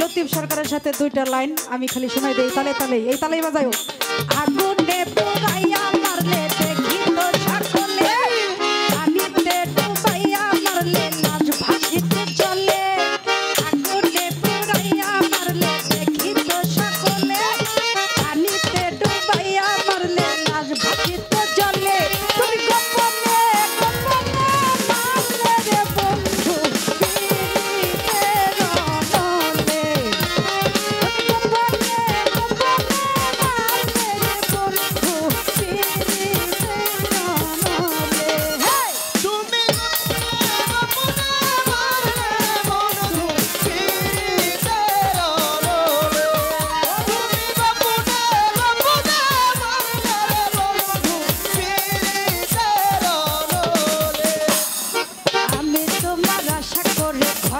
লতিফ সরকারের সাথে দুইটা লাইন, আমি খালি শোনাই দেই। তালে তালে এই তালেই বাজায়ও আগুনে পোড়াইয়া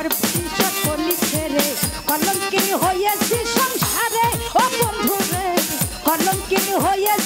ঘর সকলি ছেড়ে কলঙ্কিনী হয়েছি সংসারে। ও বন্ধু রে কলঙ্কিনী হয়েছি